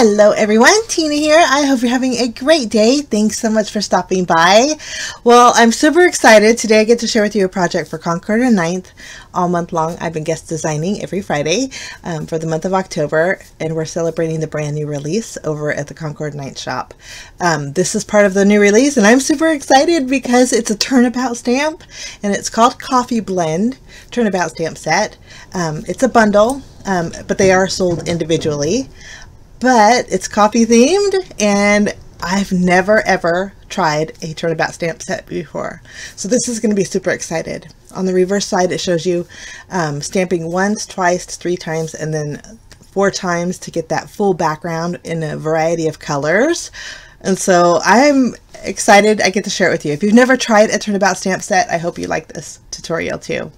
Hello everyone, Tina here. I hope you're having a great day. Thanks so much for stopping by. Well, I'm super excited. Today I get to share with you a project for Concord and 9th. All month long I've been guest designing every Friday um, for the month of October and we're celebrating the brand new release over at the Concord 9th shop. Um, this is part of the new release and I'm super excited because it's a turnabout stamp and it's called Coffee Blend Turnabout Stamp Set. Um, it's a bundle, um, but they are sold individually but it's coffee themed and I've never ever tried a turnabout stamp set before. So this is going to be super excited. On the reverse side it shows you um, stamping once, twice, three times, and then four times to get that full background in a variety of colors. And so I'm excited I get to share it with you. If you've never tried a turnabout stamp set, I hope you like this tutorial too.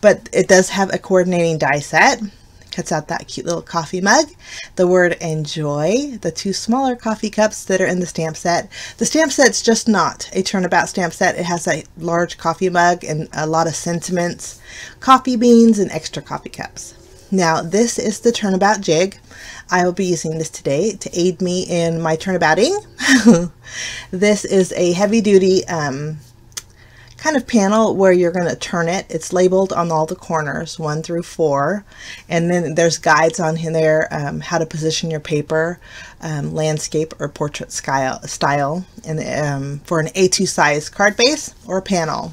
But it does have a coordinating die set cuts out that cute little coffee mug, the word enjoy, the two smaller coffee cups that are in the stamp set. The stamp set's just not a turnabout stamp set. It has a large coffee mug and a lot of sentiments, coffee beans, and extra coffee cups. Now this is the turnabout jig. I will be using this today to aid me in my turnabouting. this is a heavy duty um, kind of panel where you're going to turn it. It's labeled on all the corners, one through four. And then there's guides on there um, how to position your paper, um, landscape or portrait style, style and, um, for an A2 size card base or panel.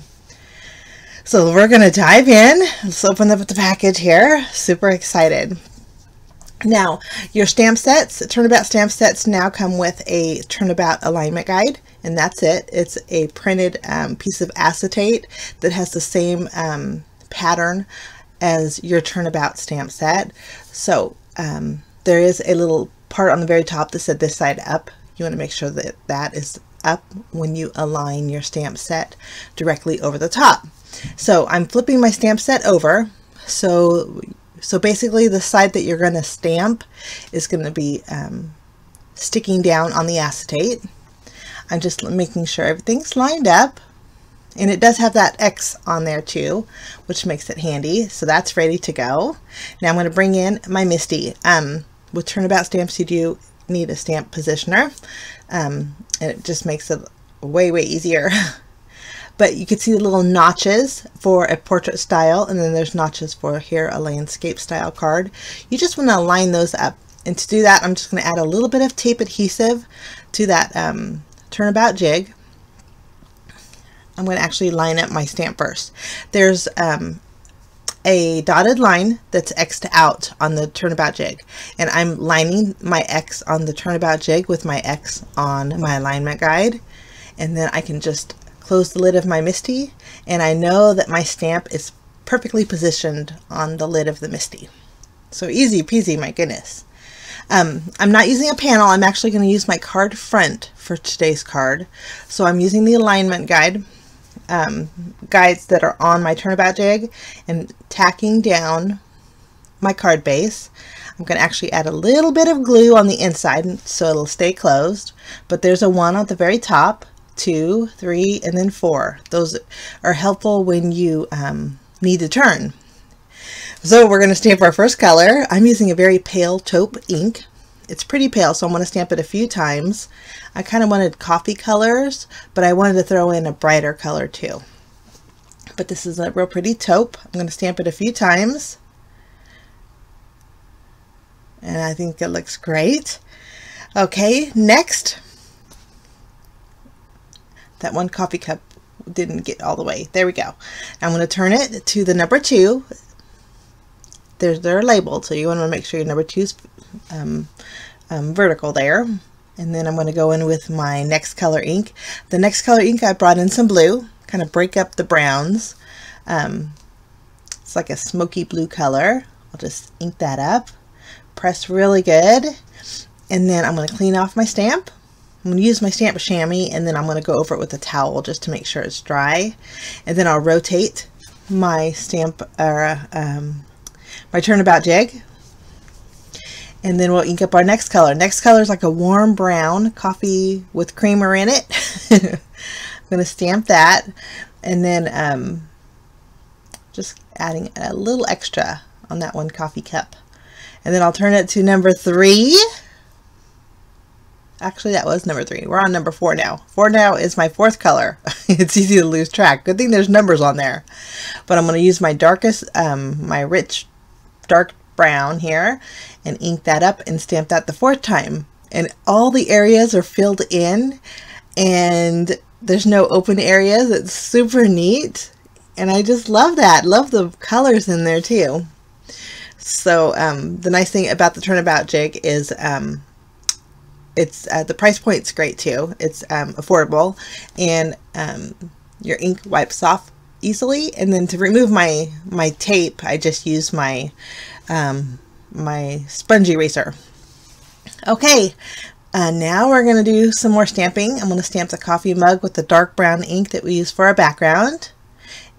So we're going to dive in. Let's open up the package here. Super excited. Now, your stamp sets, Turnabout stamp sets now come with a Turnabout alignment guide, and that's it. It's a printed um, piece of acetate that has the same um, pattern as your Turnabout stamp set. So um, there is a little part on the very top that said this side up. You want to make sure that that is up when you align your stamp set directly over the top. So I'm flipping my stamp set over so so basically the side that you're going to stamp is going to be um, sticking down on the acetate. I'm just making sure everything's lined up. And it does have that X on there too, which makes it handy. So that's ready to go. Now I'm going to bring in my MISTI. Um, with Turnabout Stamps, you do need a stamp positioner. Um, and it just makes it way, way easier. but you can see the little notches for a portrait style and then there's notches for here a landscape style card you just want to line those up and to do that I'm just going to add a little bit of tape adhesive to that um, turnabout jig. I'm going to actually line up my stamp first. There's um, a dotted line that's xed out on the turnabout jig. And I'm lining my X on the turnabout jig with my X on my alignment guide. And then I can just close the lid of my MISTI and I know that my stamp is perfectly positioned on the lid of the MISTI. So easy peasy, my goodness. Um, I'm not using a panel. I'm actually going to use my card front for today's card. So I'm using the alignment guide, um, guides that are on my turnabout jig and tacking down my card base. I'm going to actually add a little bit of glue on the inside so it'll stay closed. But there's a one at the very top two, three, and then four. Those are helpful when you um, need to turn. So we're going to stamp our first color. I'm using a very pale taupe ink. It's pretty pale, so I'm going to stamp it a few times. I kind of wanted coffee colors, but I wanted to throw in a brighter color too. But this is a real pretty taupe. I'm going to stamp it a few times. And I think it looks great. Okay, next that one coffee cup didn't get all the way. There we go. I'm going to turn it to the number two. There's, they're labeled, so you want to make sure your number two is um, um, vertical there. And then I'm going to go in with my next color ink. The next color ink, I brought in some blue, kind of break up the browns. Um, it's like a smoky blue color. I'll just ink that up, press really good. And then I'm going to clean off my stamp. I'm going to use my stamp chamois and then I'm going to go over it with a towel just to make sure it's dry. And then I'll rotate my stamp or uh, um, my turnabout jig. And then we'll ink up our next color. Next color is like a warm brown coffee with creamer in it. I'm going to stamp that and then um, just adding a little extra on that one coffee cup. And then I'll turn it to number three Actually, that was number three. We're on number four now. Four now is my fourth color. it's easy to lose track. Good thing there's numbers on there. But I'm going to use my darkest, um, my rich dark brown here and ink that up and stamp that the fourth time. And all the areas are filled in and there's no open areas. It's super neat. And I just love that. Love the colors in there too. So um, the nice thing about the turnabout jig is um, it's uh, the price point's great too. It's um, affordable and um, your ink wipes off easily. And then to remove my my tape, I just use my um, my sponge eraser. Okay, uh, now we're going to do some more stamping. I'm going to stamp the coffee mug with the dark brown ink that we use for our background.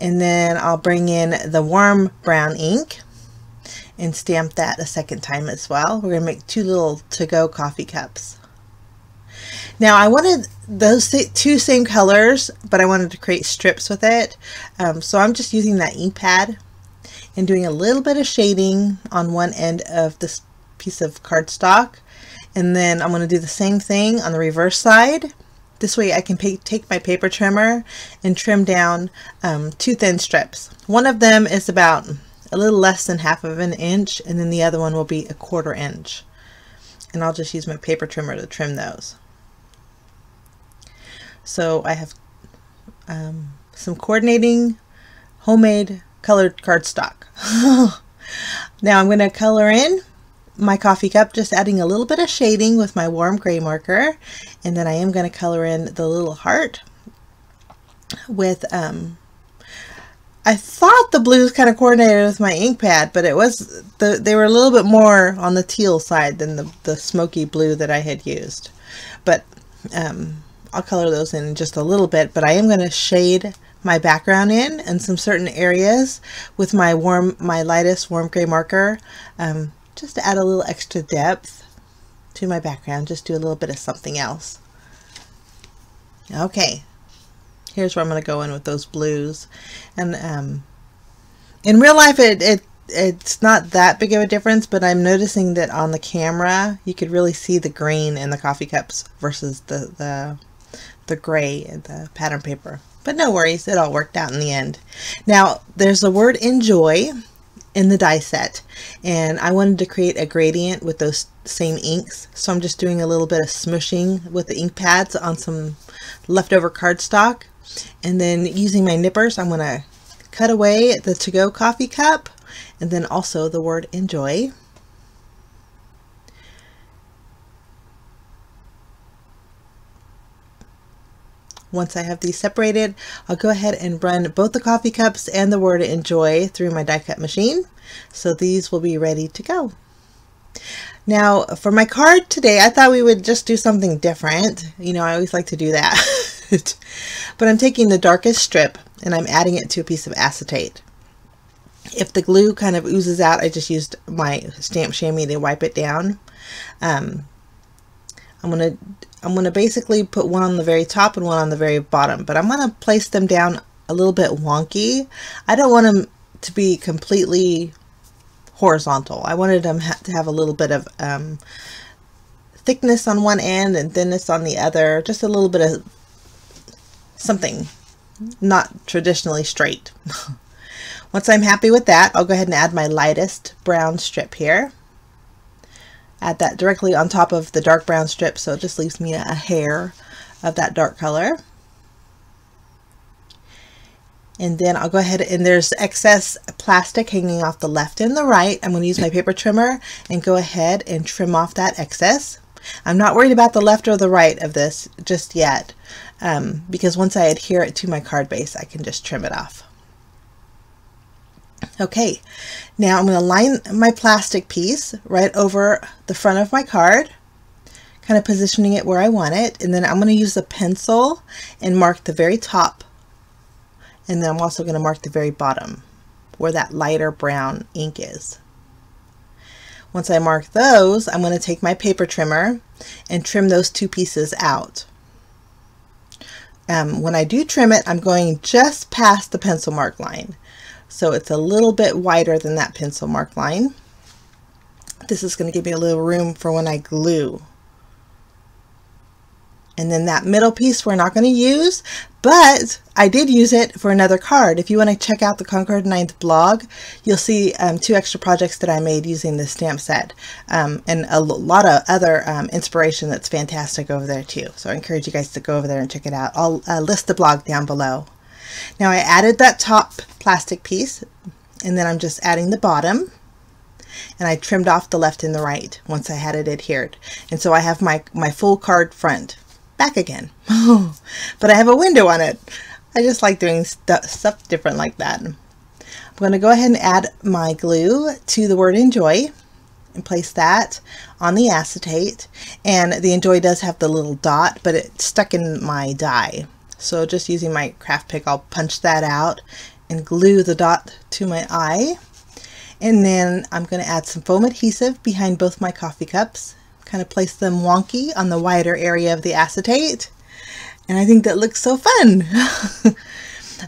And then I'll bring in the warm brown ink and stamp that a second time as well. We're going to make two little to-go coffee cups. Now I wanted those two same colors, but I wanted to create strips with it. Um, so I'm just using that ink pad and doing a little bit of shading on one end of this piece of cardstock. And then I'm going to do the same thing on the reverse side. This way I can take my paper trimmer and trim down um, two thin strips. One of them is about a little less than half of an inch and then the other one will be a quarter inch. And I'll just use my paper trimmer to trim those. So I have um, some coordinating homemade colored cardstock. now I'm going to color in my coffee cup, just adding a little bit of shading with my warm gray marker. And then I am going to color in the little heart with, um, I thought the blues kind of coordinated with my ink pad, but it was, the, they were a little bit more on the teal side than the, the smoky blue that I had used. But um, I'll color those in just a little bit, but I am going to shade my background in and some certain areas with my warm, my lightest warm gray marker, um, just to add a little extra depth to my background, just do a little bit of something else. Okay, here's where I'm going to go in with those blues. And um, in real life, it, it it's not that big of a difference, but I'm noticing that on the camera, you could really see the green in the coffee cups versus the, the, the gray in the pattern paper. But no worries, it all worked out in the end. Now, there's the word enjoy in the die set, and I wanted to create a gradient with those same inks, so I'm just doing a little bit of smushing with the ink pads on some leftover cardstock, and then using my nippers, I'm going to cut away the to-go coffee cup, and then also the word enjoy. Once I have these separated, I'll go ahead and run both the coffee cups and the word enjoy through my die cut machine. So these will be ready to go. Now for my card today, I thought we would just do something different. You know, I always like to do that. but I'm taking the darkest strip and I'm adding it to a piece of acetate. If the glue kind of oozes out, I just used my stamp chamois to wipe it down. Um, I'm going to I'm going to basically put one on the very top and one on the very bottom, but I'm going to place them down a little bit wonky. I don't want them to be completely horizontal. I wanted them ha to have a little bit of um, thickness on one end and thinness on the other, just a little bit of something not traditionally straight. Once I'm happy with that, I'll go ahead and add my lightest brown strip here add that directly on top of the dark brown strip so it just leaves me a hair of that dark color. And then I'll go ahead and there's excess plastic hanging off the left and the right. I'm going to use my paper trimmer and go ahead and trim off that excess. I'm not worried about the left or the right of this just yet um, because once I adhere it to my card base, I can just trim it off. Okay, now I'm going to line my plastic piece right over the front of my card, kind of positioning it where I want it. And then I'm going to use a pencil and mark the very top. And then I'm also going to mark the very bottom where that lighter brown ink is. Once I mark those, I'm going to take my paper trimmer and trim those two pieces out. Um, when I do trim it, I'm going just past the pencil mark line. So it's a little bit wider than that pencil mark line. This is going to give me a little room for when I glue. And then that middle piece we're not going to use, but I did use it for another card. If you want to check out the Concord 9th blog, you'll see um, two extra projects that I made using this stamp set um, and a lot of other um, inspiration that's fantastic over there too. So I encourage you guys to go over there and check it out. I'll uh, list the blog down below. Now I added that top plastic piece and then I'm just adding the bottom and I trimmed off the left and the right once I had it adhered. And so I have my, my full card front back again. but I have a window on it. I just like doing st stuff different like that. I'm going to go ahead and add my glue to the word enjoy and place that on the acetate. And the enjoy does have the little dot, but it's stuck in my die. So just using my craft pick, I'll punch that out and glue the dot to my eye. And then I'm going to add some foam adhesive behind both my coffee cups kind of place them wonky on the wider area of the acetate. And I think that looks so fun.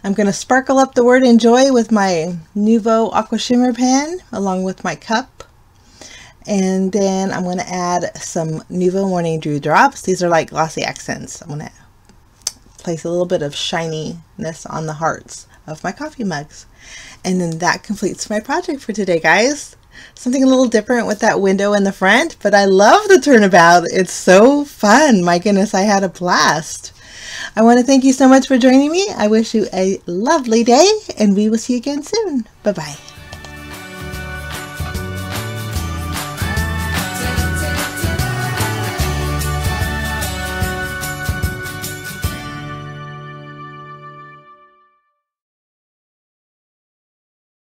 I'm going to sparkle up the word enjoy with my Nuvo Aqua Shimmer pen along with my cup. And then I'm going to add some Nuvo Morning Dew Drops. These are like glossy accents. I'm going to place a little bit of shininess on the hearts of my coffee mugs. And then that completes my project for today, guys something a little different with that window in the front, but I love the turnabout. It's so fun. My goodness, I had a blast. I want to thank you so much for joining me. I wish you a lovely day, and we will see you again soon. Bye-bye.